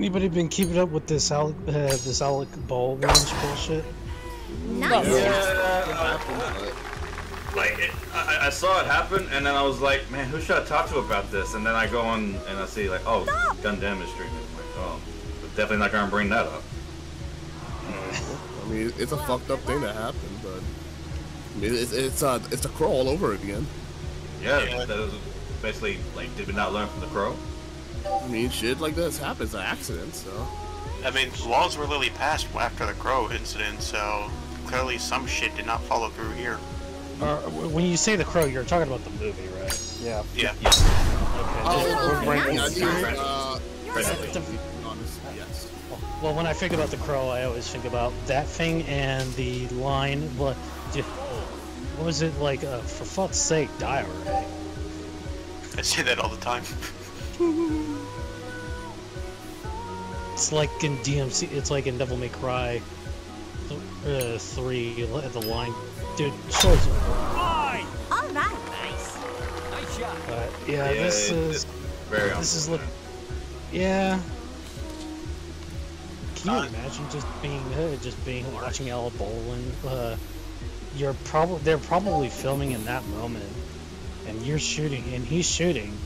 Anybody been keeping up with this Alec, uh, this Alec Baldwin bullshit? Nice. Yeah, like it, I, I saw it happen, and then I was like, man, who should I talk to about this? And then I go on and I see like, oh, Gundam is streaming. I'm like, oh, but definitely not gonna bring that up. I mean, it's a fucked up thing that happened, but I mean, it's it's uh, it's a crow all over again. Yeah, Yeah. that was basically like, did we not learn from the crow? I mean, shit like this happens, an accident. So I mean, laws were literally passed after the Crow incident, so clearly some shit did not follow through here. Uh, when you say the crow, you're talking about the movie, right? Yeah. Yeah. Okay. Oh, we're- we're- yeah, I think, Right. uh, Right. the- honest, yes. Well, when I think about the crow, I always think about that thing and the line. What, what was it like? Uh, for fuck's sake, die already! I say that all the time. It's like in DMC. It's like in Devil May Cry th- uh, three. The line, dude, shows. All right. Nice. Nice shot. But yeah, Yeah, this it- is Very this is look. Yeah. Can you Uh, imagine just being uh, just being watching Al Baldwin? Uh, you're probably they're probably filming in that moment, and you're shooting, and he's shooting,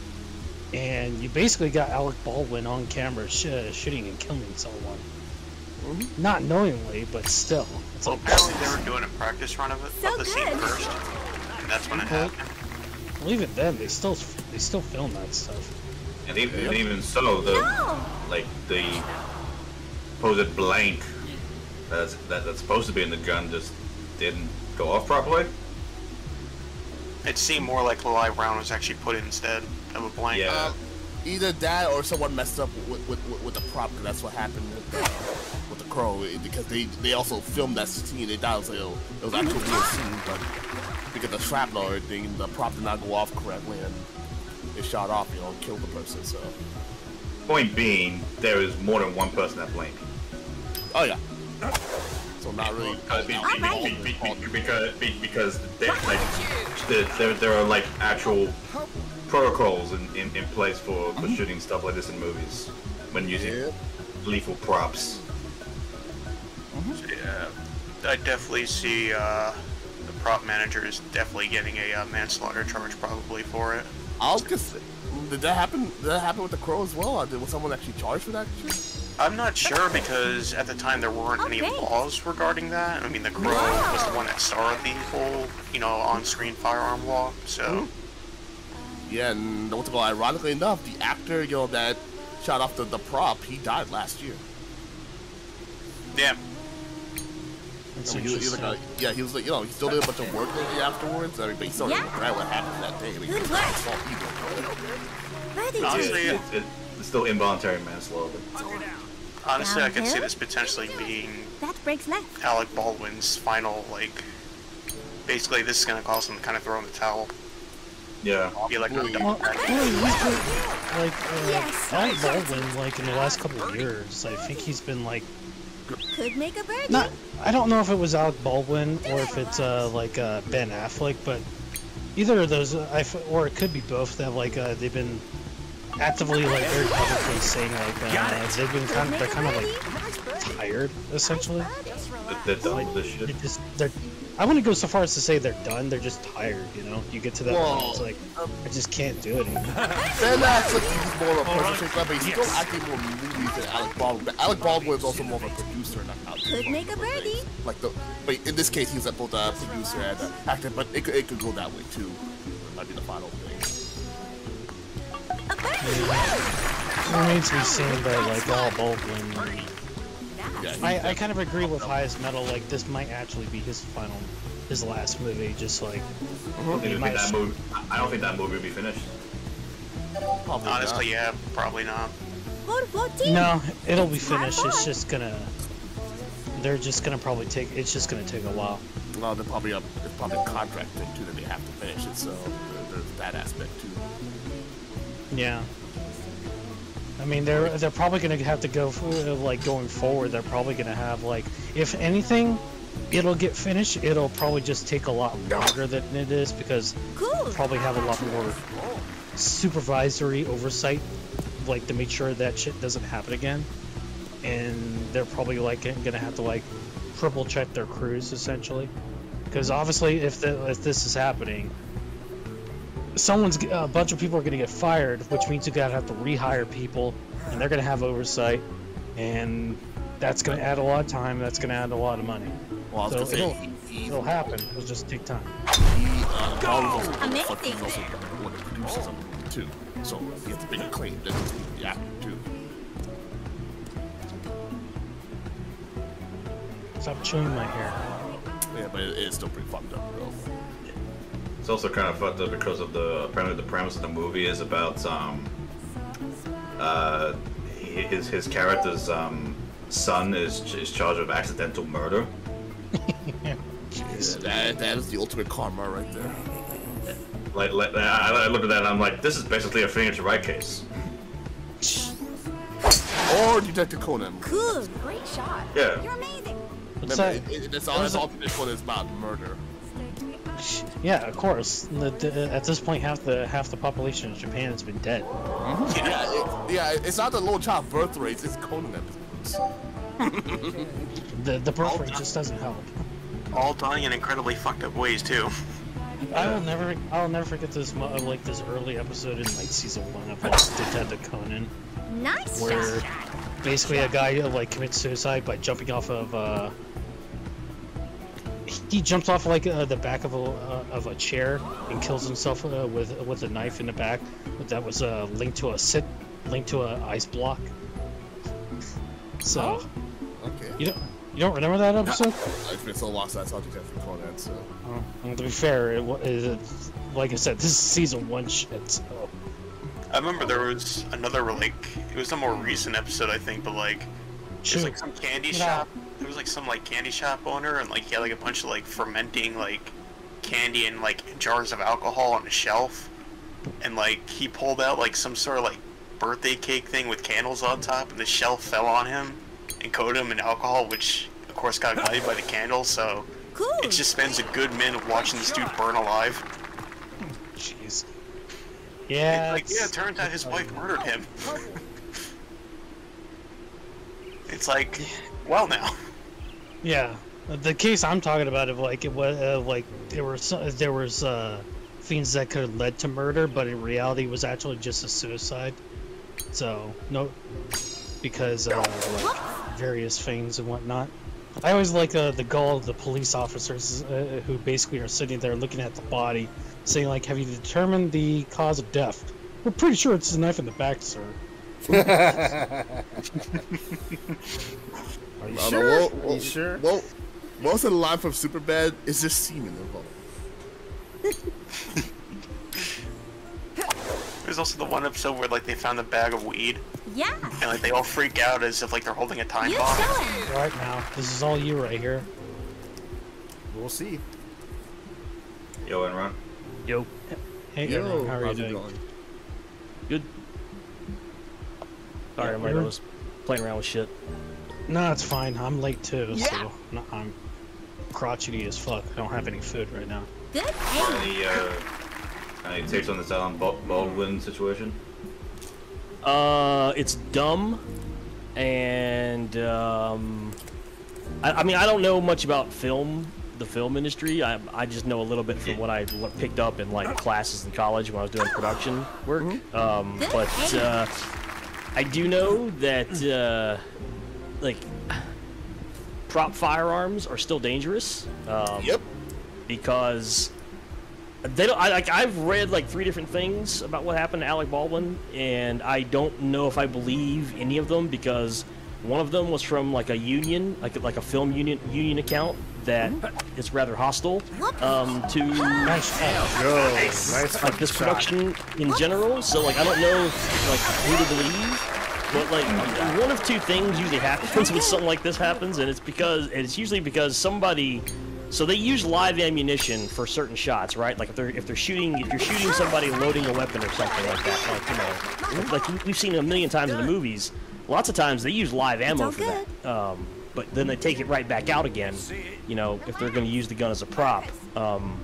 and you basically got Alec Baldwin on camera sh- uh, shooting and killing someone. Not knowingly, but still. It's Well, like, apparently they were doing a practice run of it, So of the scene first, and that's when it Well, happened. well, even then, they still they still film that stuff. And even, and even so, the No. like the supposed blank that's that, that's supposed to be in the gun just didn't go off properly. It seemed more like the live round was actually put in instead of a blank. Yeah. Uh, either that or someone messed up with with, with, with the prop. 'cause that's what happened with, uh, with the crow. Because they they also filmed that scene. They thought it was, a, it was actually a real scene, but because the shrapnel or thing, the prop did not go off correctly, and it shot off. You know, and killed the person. So. Point being, there is more than one person at blinked. Oh yeah. So not really. Uh, be- All be- right. be- be- be- because be- because they, like there there are like actual protocols in, in, in place for, for shooting stuff like this in movies when using Yeah. lethal props. Yeah, I definitely see uh, the prop manager is definitely getting a uh, manslaughter charge probably for it. I was just. Did that happen? Did that happen with the crow as well? Or did, was someone actually charged for that? shit? I'm not sure because at the time there weren't any Okay. laws regarding that. I mean, the Crow was the one that started the whole, you know, on-screen firearm law. So hmm. Yeah, and what's it called? Ironically enough, the actor, you know, that shot off the, the prop, he died last year. yeah, It's I mean, he, was- he was like a, yeah, he was like, you know, he still did a bunch of work lately afterwards. I mean, but he still didn't Yeah. regret what happened that day. I mean, Good it's work. not his fault either. Ready. Honestly, it's, it's, it's still involuntary manslaughter. Honestly, I could see this potentially being That breaks left. Alec Baldwin's final, like, basically this is gonna cause him to kind of throw in the towel. Yeah. Be like, I'm Well, done Well, well, like, uh, Yes. Alec Baldwin, like, in the last couple of years, I think he's been, like, Could make a birdie. not, I don't know if it was Alec Baldwin or if it's, uh, like, uh, Ben Affleck, but either of those, uh, I f or it could be both, that, like, uh, they've been actively, like, very publicly saying, like, uh, they've been kind of, they're kind of, like, tired, essentially. They're done with this They're just, they're, I wouldn't go so far as to say they're done, they're just tired, you know? You get to that point, it's like, I just can't do it anymore. Ben Affleck, he's more of a person but he's still acting more movies than Alec Baldwin. But Alec Baldwin is also more of a producer, not not Could make a birdie. Like the, but in this case, he's both a producer and an actor. But it could, it could go that way too. It Might be the final thing. A birdie. remains to be seen, but like all Baldwin. Yeah, I, I kind of agree with Highest Metal. Like this might actually be his final, his last movie. Just like mm-hmm. I don't think might- that movie. I don't think that movie will be finished. probably Honestly, yeah, probably not. No, it'll be finished. It's just gonna. They're just gonna probably take. It's just gonna take a while. Well, they're probably a, it's probably a contract thing too that they have to finish it. So there- there's that aspect too. Yeah. I mean, they're they're probably gonna have to go for, like going forward. They're probably gonna have like, if anything, it'll get finished. It'll probably just take a lot longer than it is because Cool. probably have a lot more supervisory oversight like to make sure that shit doesn't happen again. And they're probably like gonna have to like triple check their crews essentially, because obviously if the, if this is happening, someone's a bunch of people are gonna get fired, which means you gotta have to rehire people, and they're gonna have oversight, and that's gonna add a lot of time. That's gonna add a lot of money. Well, So say, it'll, he, he, it'll happen. It'll just take time. he, uh, Marvel's also, Amazing. fuck, he's one of the producers too. So he has a bigger claim than the actor, too. Stop chewing my hair. Yeah, but it's still pretty fucked up, though. It's also kind of fucked up because of the apparently the premise of the movie is about um uh his his character's um son is is charged with accidental murder. Yeah, that, that is the ultimate karma right there. Like, like I, I looked at that and I'm like, this is basically a Phoenix Wright case. Or Detective Conan. Cool. Great shot. Yeah. You're amazing. What's Remember, it, it, that's all. That's all Detective Conan is about murder. Yeah, of course. The, the, at this point, half the half the population of Japan has been dead. Yeah, it, yeah. It's not the low child birth rates. It's Conan episodes. The the birth rate just doesn't help. All dying in incredibly fucked up ways too. I will never I'll never forget this mo- like this early episode in like season one of like Detective Conan, Nice where shot. basically a guy like commits suicide by jumping off of uh he jumps off like uh, the back of a uh, of a chair and kills himself uh, with with a knife in the back that was uh, linked to a sit linked to a ice block. So Okay. you don't you don't remember that episode? I've been so long since I saw Detective Conan, so. Oh, and to be fair, it, wa- it, like I said, this is season one shit. So. I remember there was another like it was a more recent episode I think, but like Shoot. There's like some candy Yeah. shop. There was like some like candy shop owner, and like he had like a bunch of like fermenting like candy and like jars of alcohol on a shelf, and like he pulled out like some sort of like birthday cake thing with candles on top, and the shelf fell on him and coated him in alcohol, which of course got ignited by the candles. So Cool. it just spends a good minute watching this dude burn alive. Jeez. Yeah. like yeah, it turns out his wife murdered him. it's like, well now. Yeah. The case I'm talking about of like it was uh, like there were there was uh, things that could have led to murder, but in reality it was actually just a suicide. So no, because uh, like various things and whatnot. I always like uh, the goal of the police officers uh, who basically are sitting there looking at the body, saying like, "Have you determined the cause of death?" We're pretty sure it's a knife in the back, sir. Are you sure? know, Are well, you sure? Well, most of the line from Superbad is just semen involved. There's also the one episode where like they found a bag of weed Yeah. and like they all freak out as if like they're holding a time You bomb. show. Right now, this is all you right here. We'll see. Yo, Enron. Yo, Hey, Yo, Aaron, how are you how's it doing? going? good. Sorry, Yeah, I'm we're- I was playing around with shit. No, it's fine. I'm late too, so no, I'm crotchety as fuck. I don't have any food right now. Good. Any uh, any takes on this Alan Baldwin situation? Uh, it's dumb, and um, I, I mean I don't know much about film, the film industry. I I just know a little bit from what I picked up in like classes in college when I was doing production work. Um, but uh, I do know that uh, like prop firearms are still dangerous. Um, Yep. because they don't. I, like I've read like three different things about what happened to Alec Baldwin, and I don't know if I believe any of them because one of them was from like a union, like like a film union union account that is rather hostile um, to Nice shot. Yo, nice like this shot. production in general. So like I don't know like who to believe. But like one of two things usually happens when something like this happens, and it's because it's usually because somebody. So they use live ammunition for certain shots, right? Like if they're if they're shooting if you're shooting somebody loading a weapon or something like that, like you know, like we've seen a million times in the movies. Lots of times they use live ammo for that. Um, but then they take it right back out again. You know, if they're going to use the gun as a prop. Um,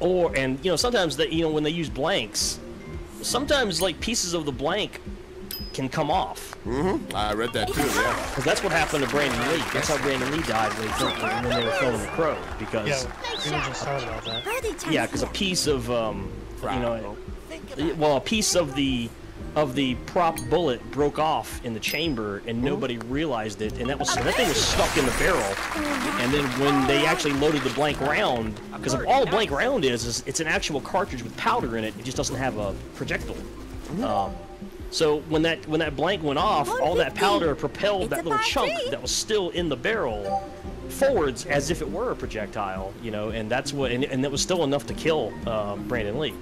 or and you know sometimes that you know when they use blanks sometimes like pieces of the blank can come off. Mm-hmm. I read that too. Yeah. Because that's what happened to Brandon Lee. That's how Brandon Lee died when, he filmed, when they were filming The Crow. Because Yeah, we just about that. Yeah, because a piece of um, you know, well, a piece of the of the prop bullet broke off in the chamber and nobody realized it, and that was that thing was stuck in the barrel. And then when they actually loaded the blank round, because all a blank round is is it's an actual cartridge with powder in it. It just doesn't have a projectile. Um, so when that when that blank went off, all that powder propelled that little chunk that was still in the barrel forwards as if it were a projectile, you know, and that's what, and, and that was still enough to kill um, Brandon Lee.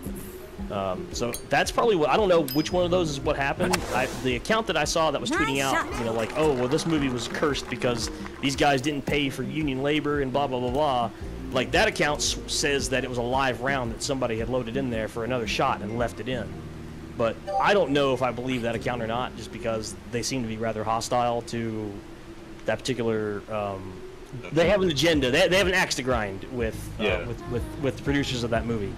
Um, so that's probably what I don't know which one of those is what happened. I, the account that I saw that was tweeting out, you know, like, oh, well, this movie was cursed because these guys didn't pay for union labor and blah blah blah blah. Like that account s- says that it was a live round that somebody had loaded in there for another shot and left it in. But I don't know if I believe that account or not, just because they seem to be rather hostile to that particular. Um, they have an agenda. They, they have an axe to grind with, uh, Yeah. with with with the producers of that movie.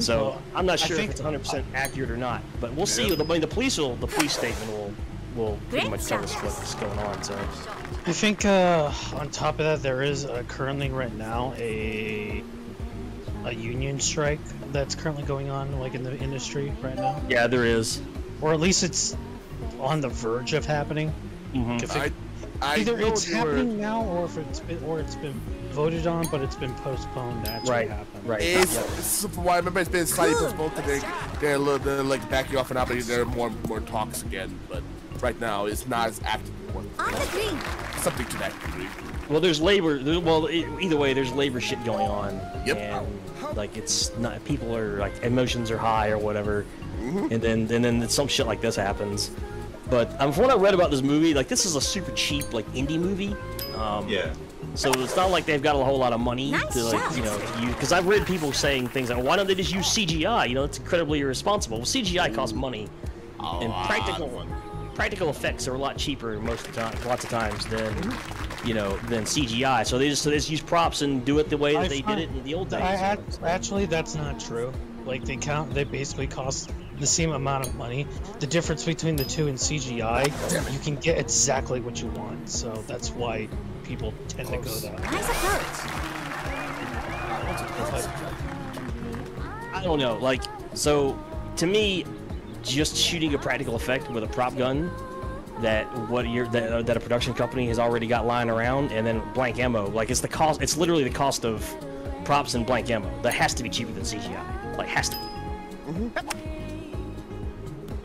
So I'm not sure think- if it's 100 percent accurate or not, but we'll see. The, I mean, the police will the police statement will will pretty much tell us what's going on. So I think uh, on top of that, there is uh, currently right now a a union strike that's currently going on, like in the industry right now, yeah, there is. or at least it's on the verge of happening. Mhm. It- I, I either it's they were- happening now, or if it's been, or it's been voted on, but it's been postponed to actually Right, happen. right. It's, Yeah. it's, from what I remember, it's been slightly postponed. 'cause They, they're, a little, they're like backing off and out, but there are more more talks again. But right now, it's not as active. On the green. Something to that degree. Well, there's labor. Well, either way, there's labor shit going on. Yep. And like it's not people are like emotions are high or whatever, Mm-hmm. and then and then some shit like this happens. But um, from what I read about this movie, like this is a super cheap like indie movie. Um, Yeah. So it's not like they've got a whole lot of money Nice to like you know to use. Because I've read people saying things like, why don't they just use CGI? You know, it's incredibly irresponsible. Well, CGI costs money, A and practical of practical effects are a lot cheaper most of the time, lots of times than you know than CGI. So they just so they just use props and do it the way that I they find- did it in the old days. I, you know, act- so- actually, that's not true. Like they count, they basically cost the same amount of money. The difference between the two in CGI, you can get exactly what you want. So that's why people tend to go that. way. Nice approach. I don't know. Like, so to me, just shooting a practical effect with a prop gun that what you're that, uh, that a production company has already got lying around, and then blank ammo. Like, it's the cost. It's literally the cost of props and blank ammo. That has to be cheaper than CGI. Like, has to be.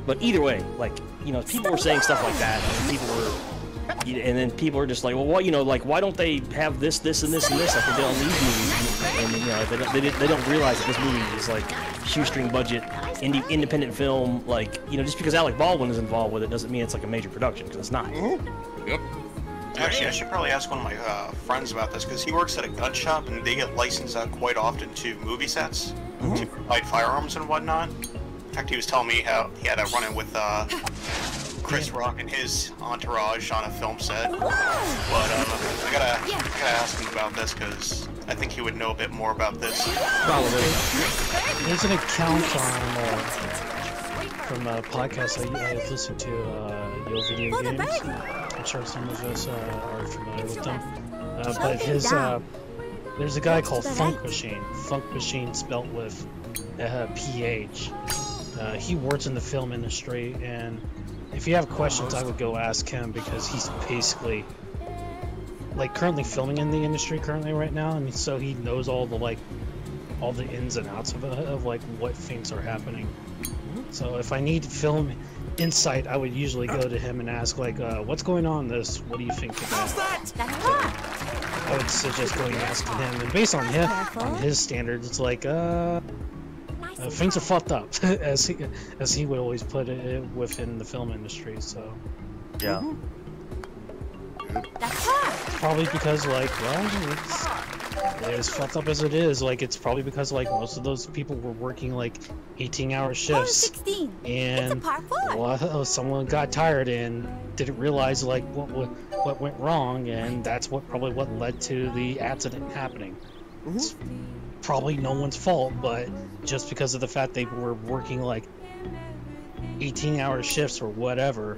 But either way, like you know, people were saying stuff like that, and people were, and then people are just like, well, what you know, like why don't they have this, this, and this, and this like they do on these movies? And, you know, they don't, they, they don't realize that this movie is like shoestring budget, indie, independent film. Like you know, just because Alec Baldwin is involved with it doesn't mean it's like a major production because it's not. Yep. Actually, I should probably ask one of my uh, friends about this because he works at a gun shop and they get licensed out quite often to movie sets to provide firearms and whatnot. In fact, he was telling me how he had a run-in with uh, Chris Rock and his entourage on a film set. But uh, I gotta, I gotta ask him about this because I think he would know a bit more about this. Probably. There's an account on uh, from a podcast I, I listened to, uh, Yo Video For the Games. I'm sure some of us uh, are familiar with them. Uh, but his, uh, there's a guy called Funk. Machine. Funk Machine spelt with uh, PH. Uh, he works in the film industry, and if you have questions, I would go ask him because he's basically like currently filming in the industry currently right now, and so he knows all the like all the ins and outs of, of like what things are happening. So if I need film insight, I would usually go to him and ask like, uh, "What's going on? in This? What do you think of that?" That's. I would suggest going and asking him, and based on him, on his standards, it's like, uh, uh, things are fucked up, as he as he would always put it within the film industry. So Yeah. That's hot. Probably because like, well, it's as fucked up as it is. Like it's probably because like most of those people were working like 18-hour shifts, 16. And well, someone got tired and didn't realize like what what, what went wrong, and that's what probably what led to the accident happening. Mm-hmm. It's probably no one's fault, but just because of the fact they were working like 18 hour shifts or whatever.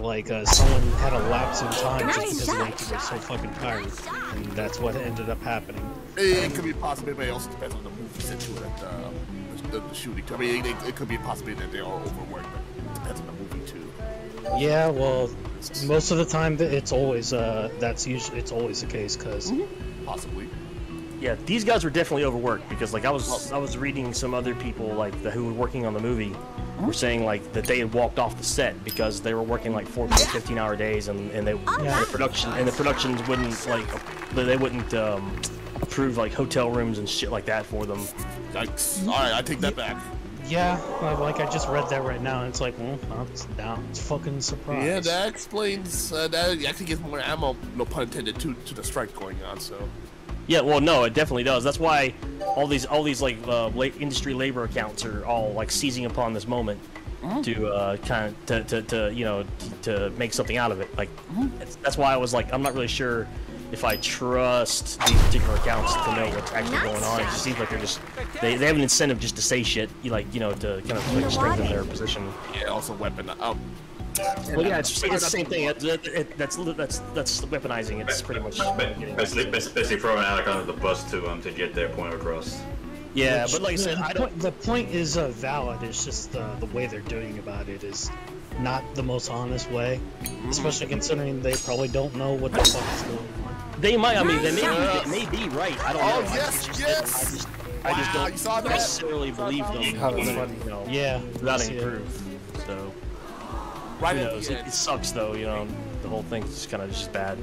Like uh, someone had a lapse in time just Nice because they shot. were so fucking tired, and that's what ended up happening. It, it could be possible, but it also depends on the movie set to uh, the, the, the shooting. I mean, it, it could be a possibility that they are overworked, but it depends on the movie too. Yeah, well, most of the time it's always uh, that's usually it's always the case because Possibly. Yeah, these guys were definitely overworked because like I was I was reading some other people like the, who were working on the movie were saying like that they had walked off the set because they were working like 14 15 hour days and, and they Yeah. the production and the productions wouldn't like they wouldn't um, approve like hotel rooms and shit like that for them. Yikes. All right, I take that back. yeah, like I just read that right now, and it's like, well, that's down. It's fucking surprise. Yeah, that explains. Uh, that actually gives more ammo, no pun intended, to to the strike going on. So. Yeah, well, no, it definitely does. That's why all these all these like uh, la- industry labor accounts are all like seizing upon this moment to uh, kind of to, to, to you know to, to make something out of it. Like it's, that's why I was like I'm not really sure if I trust these particular accounts to know what's actually going on. It just seems like they're just they, they have an incentive just to say shit, you like you know to kind of like strengthen their position. Yeah, also weapon. Um, Well, yeah, it's, it's the same thing. It, it, it, that's that's that's weaponizing. It's pretty much. Basically, basically throwing Alec under the bus to um to get their point across. Yeah, but like I said, the, I don't. point, the point is uh, valid. It's just uh, the way they're doing about it is not the most honest way, Mm-hmm. especially considering they probably don't know what the fuck is going on. They might. I mean, they may, be, may be right. I don't Oh, know. I- yes, it's just- yes! I just, I just Wow, don't you saw that? necessarily believe them. How without, funny. you Yeah, without I any it. proof. So right who at knows? the It, end. it sucks though. You know, the whole thing's just kind of just bad.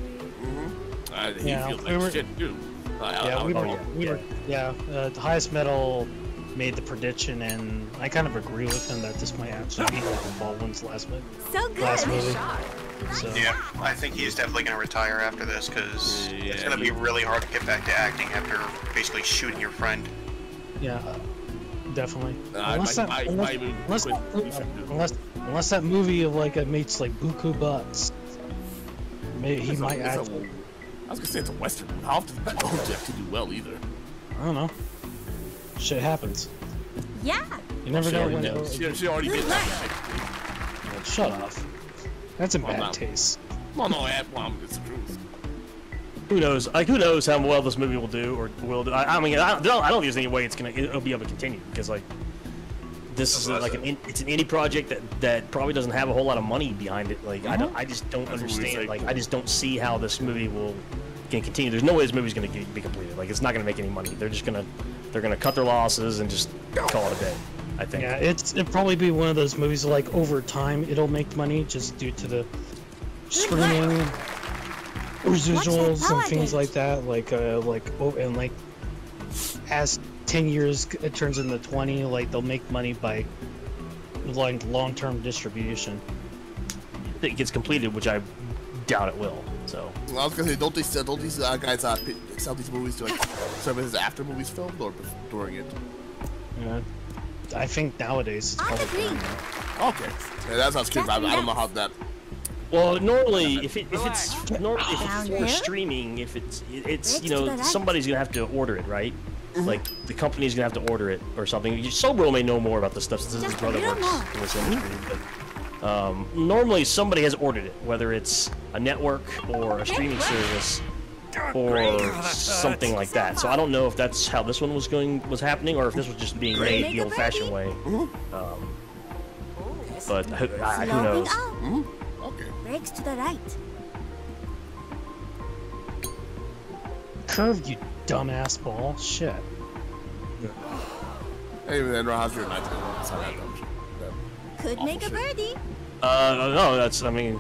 Uh, he Yeah, feels we were- shit too. I, I, Yeah, we were, yeah, we were, yeah. Uh, the highest metal made the prediction, and I kind of agree with him that this might actually be like Baldwin's last movie. So good. Last movie. So Yeah, I think he's definitely going to retire after this because it's going to be really hard to get back to acting after basically shooting your friend. yeah, uh, definitely. Uh, unless might- that, I- unless, I unless, that- unless, unless that movie of like uh, makes like buku bucks, maybe he It's might it's a- actually. I was gonna say it's a western. movie. How often don't you have to do well either? I don't know. Shit happens. Yeah. You never She know already when. knows. She, she already did that. Shut off. That's in Well, bad no. taste. Well, no, I, well, it's the truth. Who knows? Like who knows how well this movie will do or will do? I, I mean, I don't, I don't think there's any way it's gonna it'll be able to continue because like this is That's what like an in, it's an indie project that that probably doesn't have a whole lot of money behind it. Like I don't mm-hmm. I just don't That's understand. Like I just don't see how this movie will can continue. There's no way this movie's gonna get, be completed. Like it's not gonna make any money. They're just gonna they're gonna cut their losses and just call it a day. I think. Yeah, it's it'll probably be one of those movies like over time it'll make money just due to the screening residuals and things like that. Like uh like oh and like as ten years it turns into twenty, like they'll make money by like long term distribution. If it gets completed, which I doubt it will. So Well, I was gonna say, don't they sell, don't these uh, guys uh, sell these movies to like services after movies filmed or during it? Yeah. I think nowadays it's probably. Okay, yeah, that's how curious. I, I don't know how that. Well, normally, if it if it's nor- if it's for streaming, if it's it- it's you know somebody's gonna have to order it, right? Like the company's gonna have to order it or something. Sobro may know more about this stuff since his brother works more. in this industry. But um, normally, somebody has ordered it, whether it's a network or a streaming service or something like that. So I don't know if that's how this one was going was happening, or if this was just being made the old-fashioned way. Um, but who, I- who Sloping knows? Out. Brakes to the right. curved, you dumbass ball. Shit. Hey, man, how's your night? Sorry, that dumb shit. That Could awful make a shit. birdie. Uh, no, that's I mean,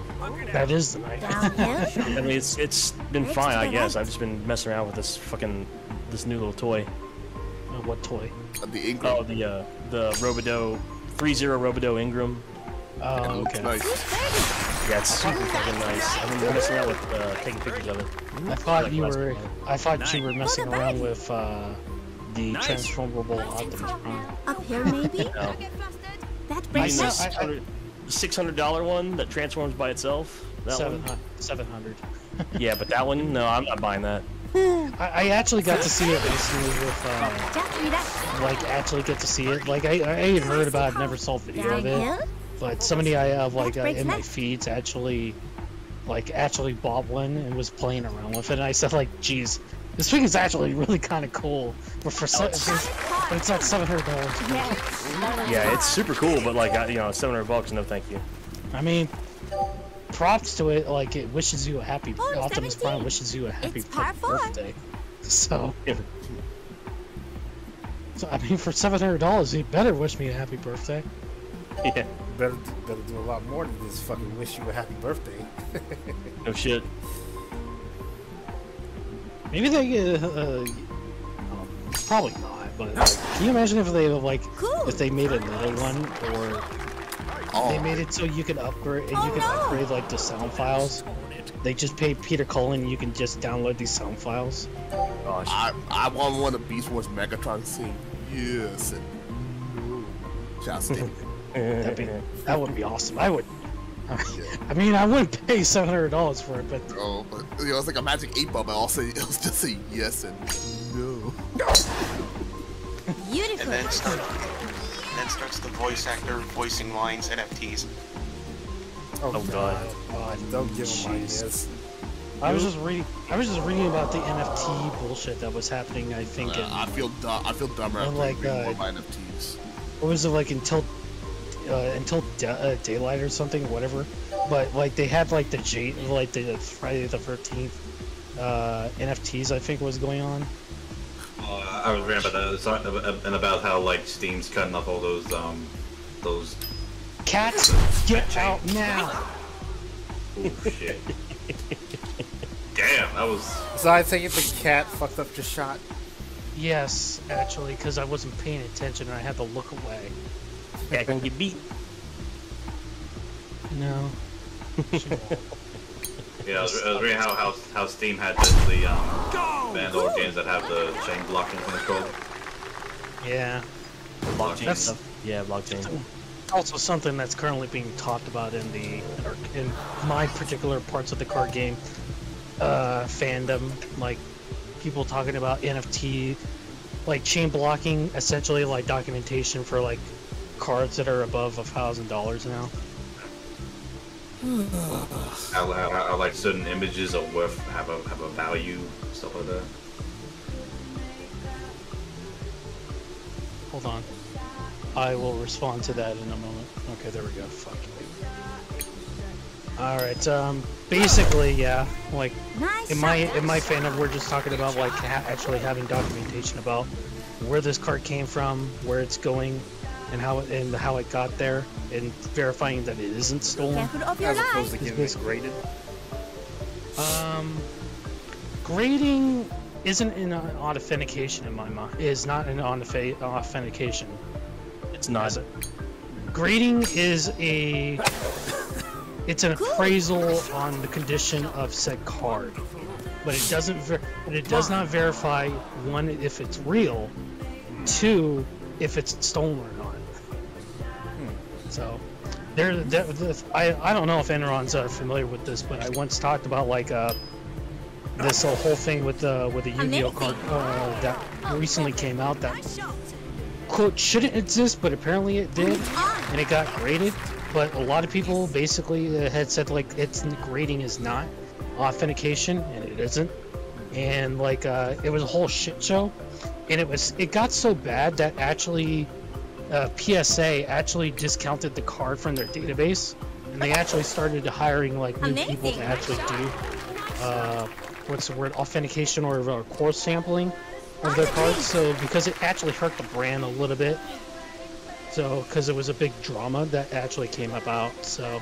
That is the night. I mean, it's it's been Next fine, I guess. right. I've just been messing around with this fucking this new little toy. Uh, what toy? Uh, the Ingram. Oh, the uh, the Robo-Dou, three zero Robo-Dou Ingram. Oh, okay. nice. Birdie. Yeah, it's super fucking nice. I've been messing around with uh, taking pictures of it. I thought Like you were. month. I thought you were messing around with uh, the Nice. transformable Optimus Prime. Up here, maybe? No. That brings I the us. Six hundred dollar one that transforms by itself. That Seven one. Seven hundred. Yeah, but that one, no, I'm not buying that. I, I actually got to see it recently with, uh, like, actually get to see it. Like, I, I had heard about it, never saw a video of it. Downhill. but somebody I have like uh, in my feeds actually, like actually bought one and was playing around with it. And I said like, geez, this thing is actually really kind of cool. But for se- for- but it's not seven hundred dollars. Yes. Yeah, it's super cool, but like I- you know, 700 bucks, no thank you. I mean, props to it. Like it wishes you a happy Oh, Optimus 17. Prime wishes you a happy It's par birthday. So, so I mean, for seven hundred dollars, he better wish me a happy birthday. Yeah, Better, better do a lot more than just fucking wish you a happy birthday. no shit. Maybe they, uh, uh um, probably not. But like, can you imagine if they like Cool. if they made another one or they Oh, made it so you could upgrade and Oh, you could no. upgrade like the sound files? They just paid Peter Cullen. You can just download these sound files. Gosh. I I want one of Beast Wars Megatron sing yes and no. Shout out to That'd be, that would be awesome. I would. I mean, I wouldn't pay seven hundred dollars for it, but Oh, but you know, it's like a magic eight ball, but also it was just say yes and no. Beautiful. And then start, and then starts the voice actor voicing lines NFTs. Oh, God. God, Don't give him ideas. I was just reading. I was just reading about the NFT bullshit that was happening. I think in Uh, I feel dumb. I feel dumber And after like, reading uh, more about NFTs. what was it like until uh, until da- uh, daylight or something, whatever. But like they had like the J like the Friday the Thirteenth uh, NFTs I think was going on. Uh, I was reading about that it's not- and about how like Steam's cutting off all those um those Cats, get out now! oh shit. Damn, that was So I think it the cat fucked up your shot. Yes, actually, because I wasn't paying attention and I had to look away. Cat gonna get beat. No. yeah. I was, I was reading how how how Steam had the, the um Vandal games that have the chain blocking control. Yeah. Blockchain That's- stuff. Yeah, blockchain. Also, something that's currently being talked about in the in my particular parts of the card game uh, fandom, like people talking about NFT, like chain blocking, essentially like documentation for like cards that are above a thousand dollars now. How, how, how like certain images are worth have a have a value stuff like that. Hold on, I will respond to that in a moment. Okay, there we go. Fuck. All right. Um. Basically, yeah. Like in my in my fandom, we're just talking about like ha- actually having documentation about where this card came from, where it's going, and how it, and how it got there, and verifying that it isn't stolen. Your As opposed life. to getting it graded. Um, grading isn't an authentication in my mind. Is not an authentication. It's not. Is it? Grading is a it's an appraisal on the condition of said card, but it doesn't ver- but it does not verify one if it's real, two if it's stolen or not. So there, there, I I don't know if Enron's uh, familiar with this, but I once talked about like uh this uh, whole thing with the with the Yu-Gi-Oh card uh, that recently came out that quote shouldn't exist, but apparently it did, and it got graded. But a lot of people basically uh, had said like its grading is not authentication, and it isn't. And like uh, it was a whole shit show, and it was it got so bad that actually uh, PSA actually discounted the card from their database, and they actually started hiring like new people to actually do uh, what's the word authentication or, or core sampling of their cards. So because it actually hurt the brand a little bit. So because it was a big drama that actually came about. So,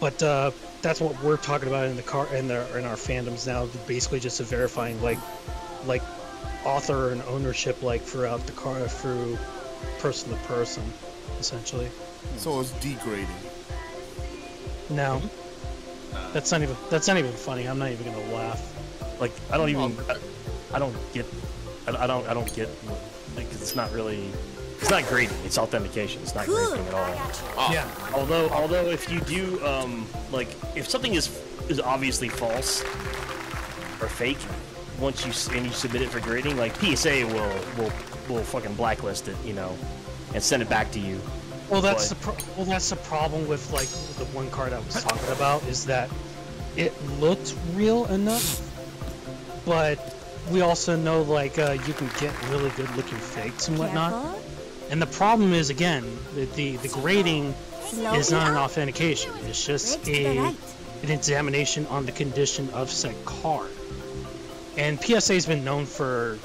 but uh, that's what we're talking about in the car in the in our fandoms now. Basically, just a verifying like like author and ownership like throughout the car through person to person, essentially. So it's degrading. No, that's not even that's not even funny. I'm not even gonna laugh. Like I don't even. I, I don't get. I, I don't. I don't get. Like, it's not really. It's not grading. It's authentication. It's not grading at all. Yeah. Although, although if you do, um, like, if something is is obviously false or fake, once you and you submit it for grading, like PSA will will will fucking blacklist it, you know, and send it back to you. Well, that's the but- pro- well, that's the problem with like the one card I was talking about is that it looked real enough, but we also know like uh, you can get really good looking fakes and whatnot. Careful. And the problem is again the the, the grading Slowly is not an authentication. It's just Brake to the a right. an examination on the condition of said card. And PSA's been known for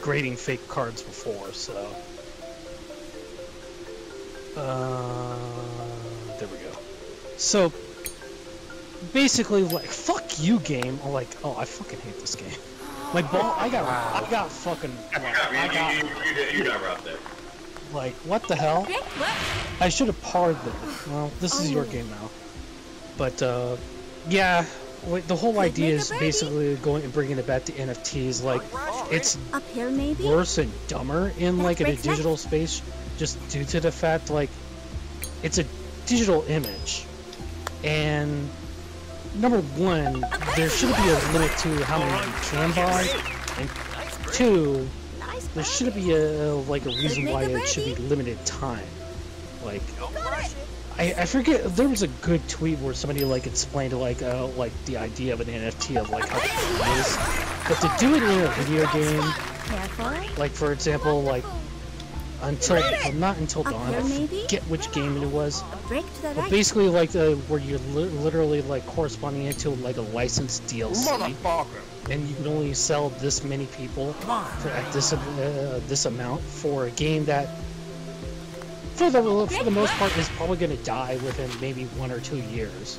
grading fake cards before, so. Uh, there we go. So, basically, like, fuck you, game. I'm like, oh, I fucking hate this game. Like, ball, I got, I got fucking, like, I You, got, you, you, you, you got robbed there. like, what the hell? I should have parred them. Well, this is your Oh. game now. But uh, yeah, wait, the whole Could idea is basically going and bringing it back to NFTs. Like, it's Up here, maybe? worse and dumber in That like in a breaks neck. digital space, just due to the fact like it's a digital image, and number one, there should be a limit to how many you can buy, and two, there bird. should be a like a reason why it should be limited time. Like Got it. I, I forget there was a good tweet where somebody like explained like uh like the idea of an NFT of like how cool it is. But to do it in a video game, like for example, like until well, not until Up dawn, I forget which game it was. Brake to the But basically like uh, where you're li- literally like corresponding it to like a licensed DLC, and you can only sell this many people for at this uh, this amount for a game that for the for the most part is probably going to die within maybe one or two years.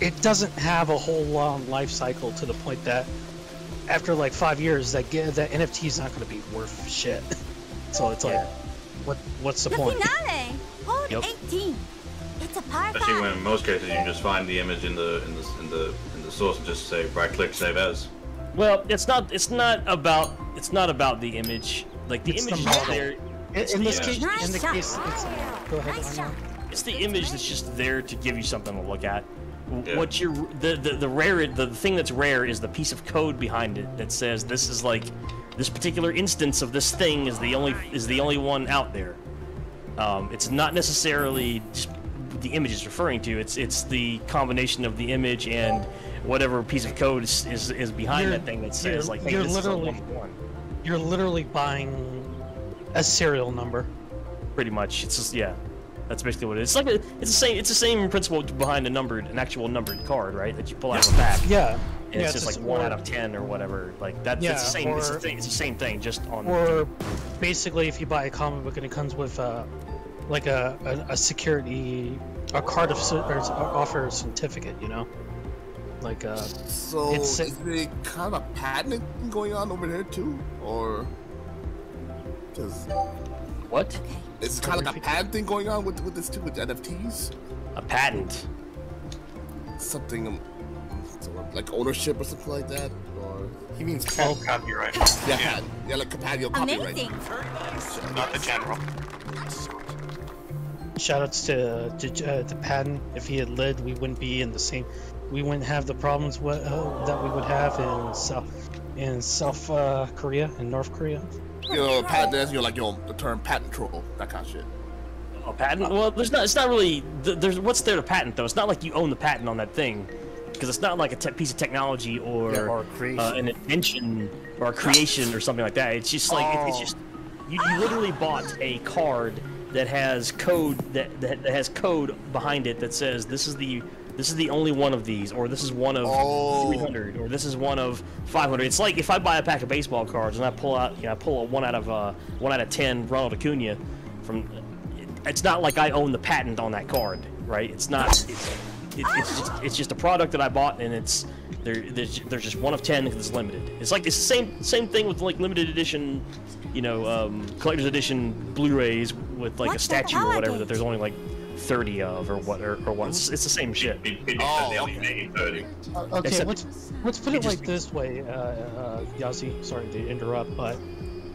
It doesn't have a whole long life cycle to the point that after like five years that that NFT is not going to be worth shit. So it's like, what what's the The point? finale. Hold Yep. 18. It's a par Especially when in most cases you can just find the image in the in the in the in the source and just say right click save as. Well, it's not. It's not about. It's not about the image. Like the It's the image is there. In, in this case, Nice in the shot. case, it's, go ahead. Nice It's the image that's just there to give you something to look at. Yeah. What you're the the the rare the, the thing that's rare is the piece of code behind it that says this is like this particular instance of this thing is the only is the only one out there. Um, it's not necessarily just the image is referring to. It's it's the combination of the image and whatever piece of code is is, is behind You're- that thing that says you're- like hey, you're this is a literally- one-to-one. You're literally buying a serial number. pretty much. It's just yeah, that's basically what it is. It's like a, it's the same it's the same principle behind a numbered an actual numbered card, right? That you pull out of a pack, Yeah. and yeah, it's just like one out of ten or whatever. Like that, Yeah, it's the same. it's, the thing, it's the same thing, just on. Or basically, if you buy a comic book and it comes with uh, like a, a, a security, a card of cer- or offer a certificate, you know, like uh, So It's- is there kind of patenting going on over there too, or because what? Okay. it's kind of like a patent thing going on with with this too with NFTs? A patent? Something um, like ownership or something like that, or He means well, Copyright. yeah, patent. yeah, like compatible copyright. Amazing. Not the general. shoutouts to to uh, to Patton. If he had lived, we wouldn't be in the same. We wouldn't have the problems what, uh, that we would have in South in South uh, Korea and North Korea. You know, patent is you know like you know the term patent troll, that kind of shit. A patent? Well, there's not. It's not really. There's what's there to patent though. It's not like you own the patent on that thing, because it's not like a te- piece of technology or, Yeah, or a creation. Uh, an invention or a creation or something like that. It's just like it- it's Oh. just you, you literally bought a card that has code that, that that has code behind it that says this is the this is the only one of these, or this is one of Oh. 300, or this is one of 500. It's like if I buy a pack of baseball cards and I pull out, you know, I pull a one out of uh, one out of 10 Ronald Acuna from. It's not like I own the patent on that card, right? It's not. It's, it, it's just it's just a product that I bought, and it's there. There's, there's just one of 10 because it's limited. It's like it's the same same thing with like limited edition, you know, um, collector's edition Blu-rays with like a What's that statue or whatever that there's only like 30 of or what or, or what. It's, it's the same shit. He, he, Oh, they okay. only made 30. Uh, okay, Except- let's let's put it it just- like this way, uh, uh, Yazi. Sorry to interrupt, but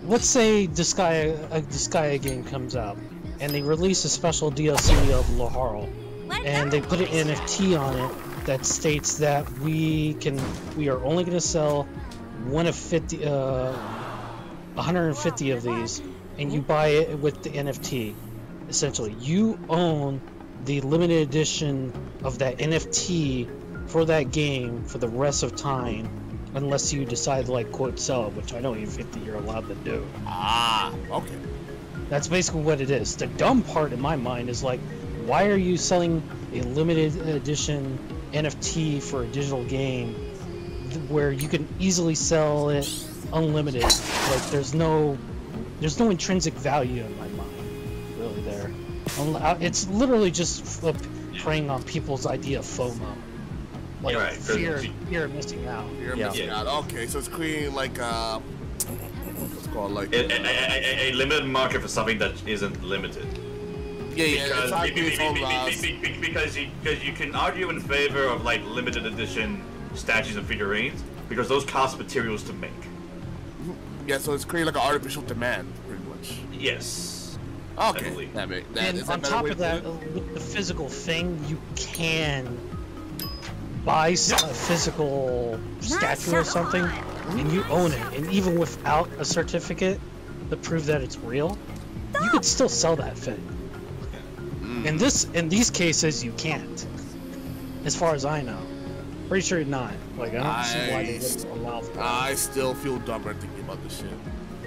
let's say Disgaea, a Disgaea game comes out, and they release a special DLC of Laharl, and they put an NFT on it that states that we can we are only going to sell one of 50 uh 150 of these and you buy it with the NFT essentially. You own the limited edition of that NFT for that game for the rest of time, unless you decide to like quote sell it, which I don't even think that you're allowed to do. Ah, okay. That's basically what it is. The dumb part in my mind is like, why are you selling a limited edition NFT for a digital game where you can easily sell it unlimited? Like, there's no, there's no intrinsic value in my mind, it's literally just flip preying on people's idea of FOMO, like Right, 'cause fear, you- fear of missing out. You're Yeah. missing out. Okay, so it's creating like uh, what's it called like A, a, a, a, a limited market for something that isn't limited. yeah, yeah. Because, trying be- be be- be- be- be- be- because you because you can argue in favor of like limited edition statues and figurines because those cost materials to make. Yeah, so it's creating like an artificial demand, pretty much. Yes. Okay, that make that and is on top of that, put uh, it? with the physical thing, you can buy s- a physical statue or something, and you own it. And even without a certificate to prove that it's real, you could still sell that thing. Mm. In this, in these cases, you can't. As far as I know, pretty sure you're not. Like I don't see why they I- wouldn't allow that. I still feel dumber thinking about this shit.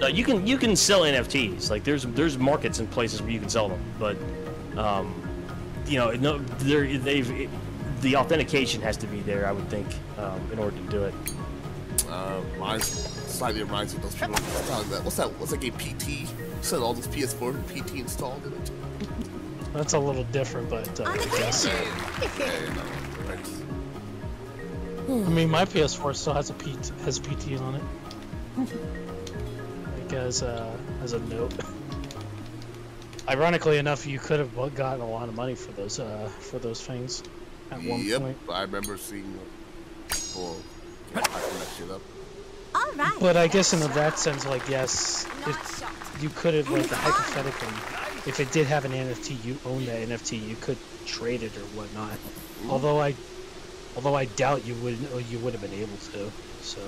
Uh, you can you can sell NFTs. Like there's there's markets and places where you can sell them, but um, you know, no, they're, they've it, the authentication has to be there. I would think um, in order to do it. Uh, mine slightly reminds me of those people telling that. What's that? What's that game? PT. Said all this PS4 with PT installed in it. That's a little different, but uh, I guess. Yeah, you know, right. I mean, my PS4 still has a PT, has PT on it. like as a as a note. Ironically enough, you could have gotten a lot of money for those uh, for those things at one Yep, point. I remember seeing people you know, that shit up. All right. But I guess in that sense, like yes, if you could have like hypothetically, if it did have an NFT, you own that NFT, you could trade it or whatnot. Although I, although I doubt you would you would have been able to. So.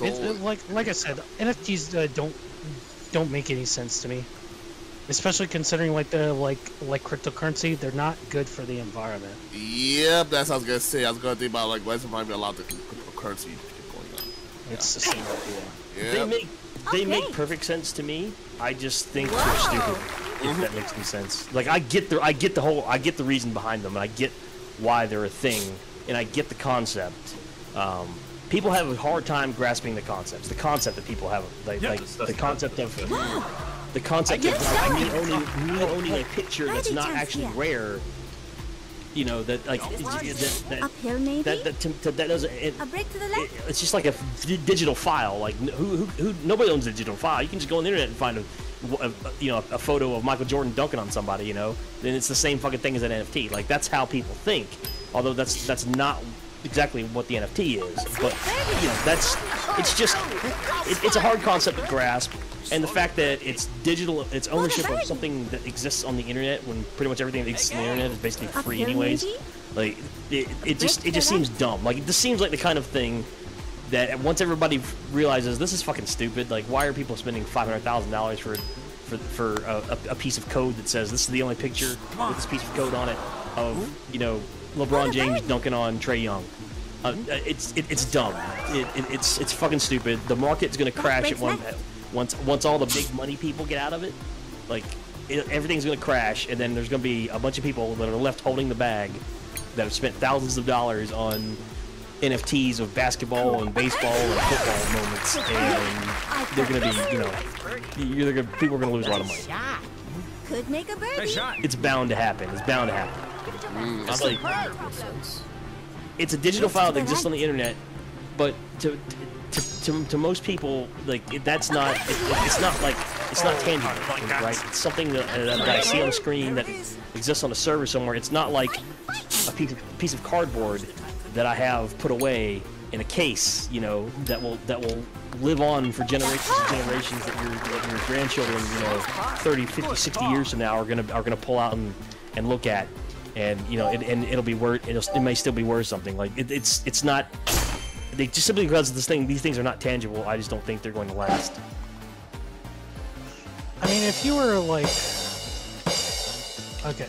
So It's, it, like like I said, NFTs uh, don't don't make any sense to me, especially considering like the like like cryptocurrency. They're not good for the environment. Yep, that's what I was gonna say. I was gonna think about like why does it remind me a lot of the cryptocurrency going on. It's the same idea. They make they make perfect sense to me. I just think they're stupid. If that makes any sense. Like I get the I get the whole I get the reason behind them, and I get why they're a thing, and I get the concept. Um, people have a hard time grasping the concepts. The concept that people have, like, like That's- that's- the concept of the concept of like, me owning me owning a picture that's not actually rare. You know that like that, that, Uphill, maybe? that, that, to, to, that doesn't it, A break to the it- it's just like a d- digital file. Like who, who, who, nobody owns a digital file. You can just go on the internet and find a, a- you know, a photo of Michael Jordan dunking on somebody. You know, then it's the same fucking thing as an NFT. Like that's how people think. Although that's that's not exactly what the NFT is. But you know, that's it's just it, it's a hard concept to grasp. And the fact that it's digital, it's ownership of something that exists on the internet when pretty much everything that exists on the internet is basically free anyways. Like it, it just it just seems dumb. Like this seems like the kind of thing that once everybody realizes this is fucking stupid. Like why are people spending five hundred thousand dollars for for for a, a, a piece of code that says this is the only picture with this piece of code on it of you know LeBron James dunking on Trae Young. Uh, it's it, it's dumb. It, it, it's it's fucking stupid. The market's gonna crash at one once once all the big money people get out of it. Like it, everything's gonna crash, and then there's gonna be a bunch of people that are left holding the bag that have spent thousands of dollars on NFTs of basketball and baseball and football moments, and they're gonna be, you know, you're gonna, people are gonna lose a lot of money. Shot. Could make a birdie. It's bound to happen. It's bound to happen. It's like it's a digital file that exists on the internet, but to to, to, to most people, like it, that's not it, it's not like it's not tangible, right? It's something that, uh, that I see on the screen that exists on a server somewhere. It's not like a piece of, piece of cardboard that I have put away in a case, you know, that will that will live on for generations and generations that your, that your grandchildren, you know, 30, 50, 60 years from now are gonna are gonna pull out and, and look at, and you know, and, and it'll be worth it'll, it may still be worth something. Like it, it's it's not. They just simply because this thing these things are not tangible. I just don't think they're going to last. I mean, if you were like, Okay.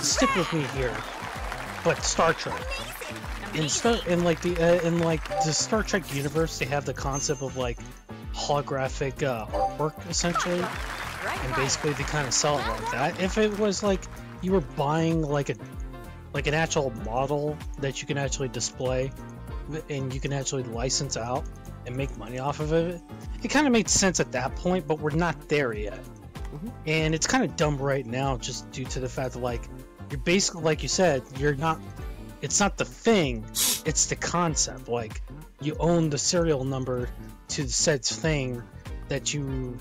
Stick with me here. But Star Trek. In Star, in like the uh, in like the Star Trek universe, they have the concept of like holographic uh, artwork essentially, and basically they kind of sell it like that. If it was like you were buying like a like an actual model that you can actually display and you can actually license out and make money off of it, it kind of makes sense at that point. But we're not there yet, mm-hmm. and it's kind of dumb right now just due to the fact that like you're basically like you said you're not it's not the thing it's the concept. Like you own the serial number to said thing that you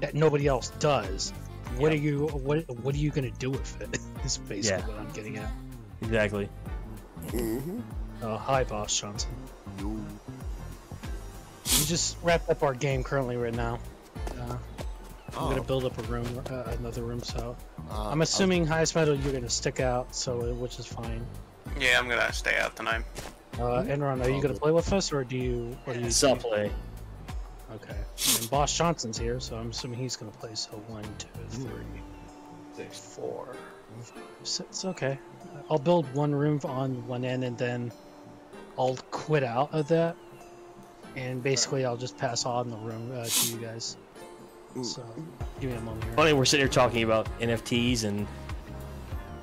that nobody else does what are you what what are you gonna do with it is basically Yeah. what i'm getting at Exactly. oh hi boss johnson we just wrapped up our game currently right now uh, i'm gonna Oh. build up a room uh, another room so Uh, i'm assuming highest metal you're gonna stick out so uh, which is fine Yeah, I'm gonna stay out tonight. Uh, Enron, are you gonna play with us, or do you? What do you? Self play. Okay. And Boss Johnson's here, so I'm assuming he's gonna play. So one, two, three, Six. four, five, six. Okay. I'll build one room on one end, and then I'll quit out of that, and basically I'll just pass on the room uh, to you guys. So give me a moment here. Funny, we're sitting here talking about NFTs, and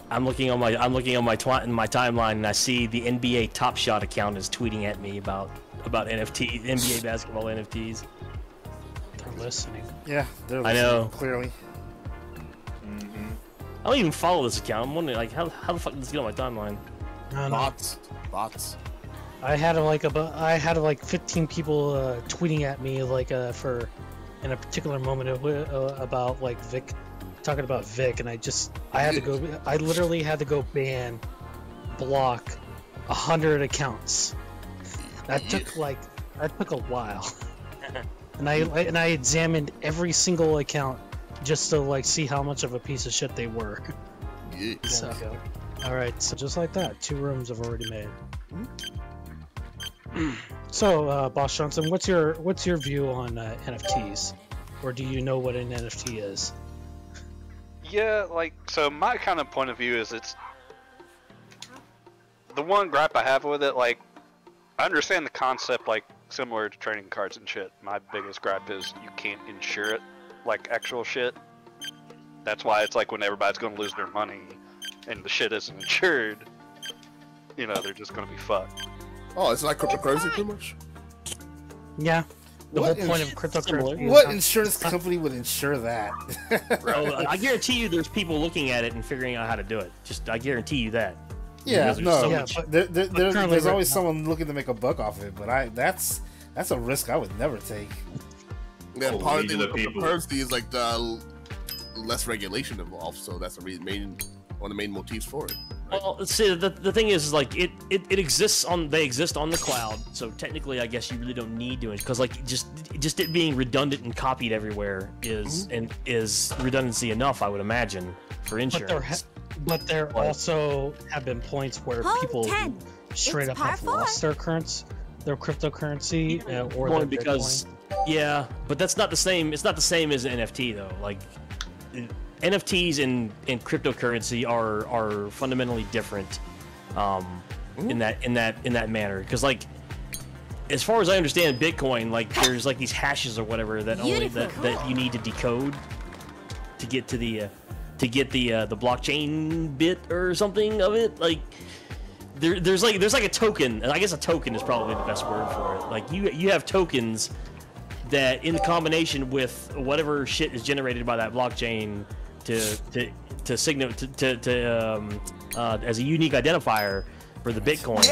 I'm looking on my I'm looking on my twi- in my timeline, and I see the NBA Top Shot account is tweeting at me about about NFTs, NBA basketball NFTs. They're listening. Yeah, they're I know. Clearly. I don't even follow this account. I'm wondering like how how the fuck did this get on my timeline? No, no. Bots. Bots. I had like about I had like 15 people uh, tweeting at me like uh, for in a particular moment of, uh, about like Vic talking about Vic, and I just I had to go. I literally had to go ban, block, a hundred accounts. That took like that took a while, and I and I examined every single account just to like see how much of a piece of shit they were. Yeah. So, all right, so just like that, two rooms I've already made. So, uh, Boss Johnson, what's your what's your view on uh, NFTs, or do you know what an NFT is? Yeah, like so my kind of point of view is it's the one gripe I have with it, like I understand the concept like similar to trading cards and shit. My biggest gripe is you can't insure it like actual shit. That's why it's like when everybody's gonna lose their money and the shit isn't insured, you know, they're just gonna be fucked. Oh, it's like cryptocurrency, pretty much. Yeah, the What whole point of cryptocurrency. is What not- insurance company would insure that? Oh, I guarantee you, there's people looking at it and figuring out how to do it. Just I guarantee you that. Yeah, Because there's no. so Yeah, much- but- there, there, there- there's always now- someone looking to make a buck off of it, but I that's that's a risk I would never take. Yeah, Oh, part of these the are the people. is like the less regulation involved, so that's the re- main one of the main motifs for it. Well, see, the, the thing is, is like it, it, it exists on they exist on the cloud, so technically, I guess you really don't need to, because like just just it being redundant and copied everywhere is mm-hmm. and is redundancy enough, I would imagine, for but insurance. Ha- but there What? also have been points where Home people 10. straight It's up have four. lost their currency, their cryptocurrency, uh, or their because Bitcoin. yeah, but that's not the same. It's not the same as an NFT though. Like NFTs and and cryptocurrency are are fundamentally different um, in that in that in that manner. Because like as far as I understand, Bitcoin like there's like these hashes or whatever that only that, that you need to decode to get to the uh, to get the uh, the blockchain bit or something of it. Like there, there's like there's like a token, and I guess a token is probably the best word for it. Like you you have tokens that in combination with whatever shit is generated by that blockchain to to to signal to, to, to um, uh, as a unique identifier for the Bitcoin.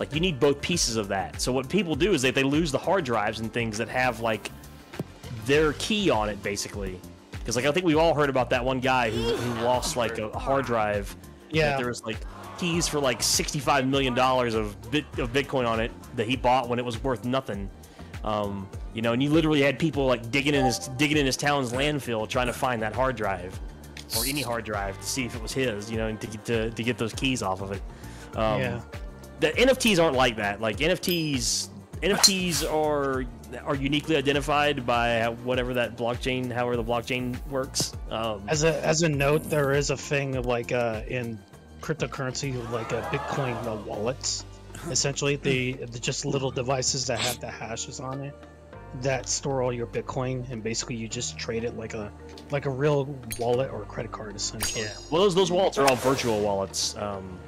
Like you need both pieces of that. So what people do is that they lose the hard drives and things that have like their key on it basically. Because like I think we've all heard about that one guy who, who lost like a, hard drive. Yeah. that there was like keys for like sixty-five million dollars of bit of Bitcoin on it that he bought when it was worth nothing. Um, you know, and you literally had people like digging in his digging in his town's landfill trying to find that hard drive or any hard drive to see if it was his. You know, and to get to, to get those keys off of it. Um, yeah. the NFTs aren't like that. Like NFTs, NFTs are are uniquely identified by whatever that blockchain, however the blockchain works. Um, As a as a note, there is a thing of like uh, in cryptocurrency, like a Bitcoin uh, wallets. Essentially, the, they're just little devices that have the hashes on it that store all your Bitcoin, and basically you just trade it like a like a real wallet or credit card, essentially. yeah. Well, those those wallets are all virtual wallets. Um,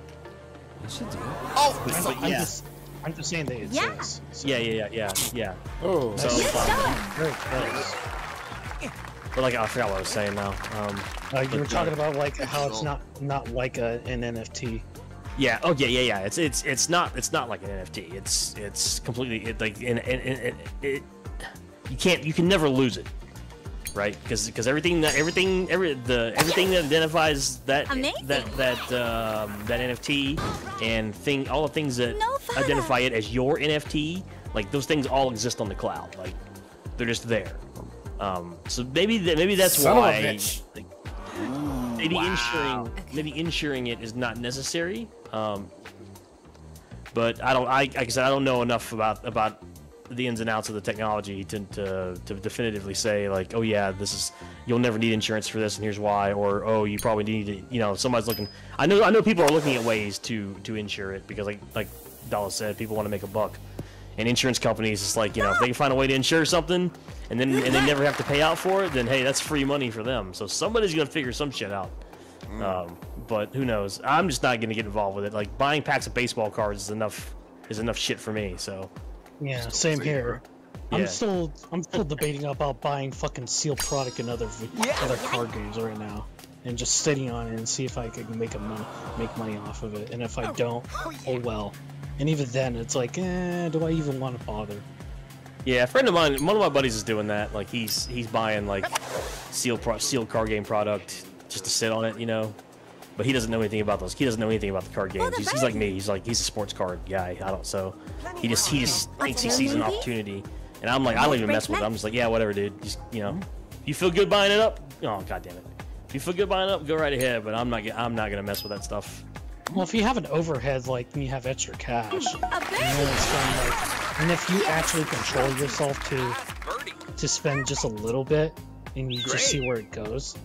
Oh, I'm, so- I'm yeah. just I'm just saying they Yeah. exist. so- yeah, yeah, yeah, yeah, yeah. Oh, So, Good. Very close. but like I forgot what I was saying now. Um, Uh, you were talking uh, about like how it's not not like a, an NFT. Yeah. Oh, yeah, yeah, yeah. It's it's it's not it's not like an NFT. It's it's completely it, like and and, and it, it you can't you can never lose it, right? Because because everything that everything every the everything that identifies that Amazing. that that um, that NFT and thing all the things that No identify it as your NFT, like those things all exist on the cloud. Like they're just there. Um, so maybe that maybe that's Son why. like, maybe insuring maybe insuring it is not necessary. Um, but I don't. I like I said, I don't know enough about about the ins and outs of the technology to, to to definitively say like, oh yeah, this is you'll never need insurance for this, and here's why, or oh you probably need to, you know, somebody's looking. I know I know people are looking at ways to to insure it because like like Dallas said, people want to make a buck. And insurance companies, it's like you know, if they can find a way to insure something, and then and they never have to pay out for it, then hey, that's free money for them. So somebody's gonna figure some shit out. Um, but who knows? I'm just not gonna get involved with it. Like buying packs of baseball cards is enough is enough shit for me. So Yeah, same here. Yeah. I'm still I'm still debating about buying fucking sealed product in other v- other card games right now, and just sitting on it and see if I can make a money make money off of it. And if I don't, oh well. And even then, it's like, eh, do I even want to bother? yeah, a friend of mine, one of my buddies is doing that. Like he's he's buying like sealed pro- sealed card game product just to sit on it, you know. But he doesn't know anything about those. He doesn't know anything about the card games. He's, he's like me. He's like he's a sports card guy. I don't. So he just he just thinks he sees an opportunity, and I'm like I don't even mess with it. I'm just like yeah, whatever, dude. Just you know, you feel good buying it up. Oh god damn it. If you feel good buying it up, go right ahead. But I'm not. get- I'm not gonna mess with that stuff. Well, if you have an overhead, like and you have extra cash, and birdie. then it's from like, and if you actually control yourself to to spend just a little bit, and you just see where it goes,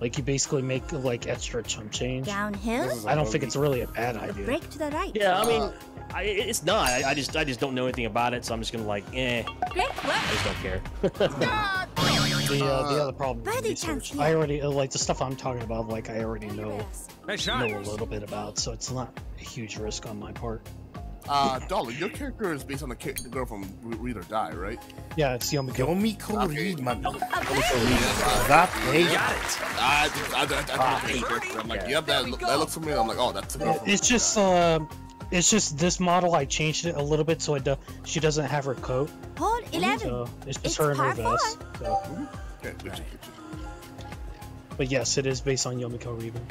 like you basically make like extra chump change. Downhill. I don't think it's really a bad idea. Break to the right. Yeah, I mean, I, it's not. I, I just I just don't know anything about it, so I'm just gonna like eh. Great I just don't care. The uh, the other problem with Birdie research, I already uh, like the stuff I'm talking about. Like I already know Nice know a little bit about, so it's not a huge risk on my part. Uh, Dolly, your character is based on the, ca- the girl from Re- Read or Die, right? Yeah, it's Yomiko. Yomiko Okay. Readman. A birdie. That hey, Got it. I, I, I, I, I, think it's her. I'm like, Yeah. yep, that, look- that looks familiar. I'm like, oh, that's the girl from It's just um, it's just this model. I changed it a little bit so it do, she doesn't have her coat. Hole 11. So it's just It's her and her vest. So, Okay, good shit, good shit. but yes, it is based on Yomiko Reaven.